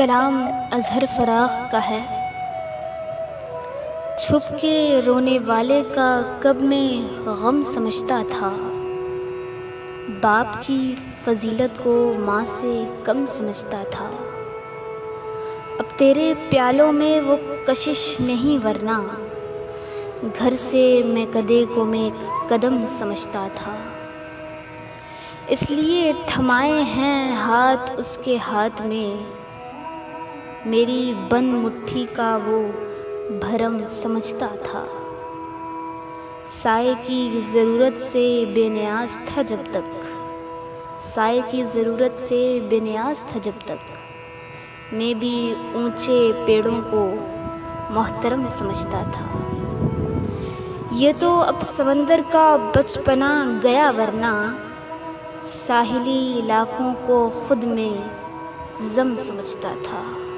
कलाम अजहर फराग का है। छुप के रोने वाले का कब में गम समझता था। बाप की फजीलत को माँ से कम समझता था। अब तेरे प्यालों में वो कशिश नहीं वरना। घर से मैं कदे को मैं कदम समझता था। इसलिए थमाए हैं हाथ उसके हाथ में। मेरी बंद मुट्ठी का वो भरम समझता था। साय की ज़रूरत से बेनियाज था जब तक। साय की ज़रूरत से बेनियाज था जब तक। मैं भी ऊँचे पेड़ों को मोहतरम समझता था। ये तो अब समंदर का बचपना गया वरना साहिली इलाकों को खुद में जम समझता था।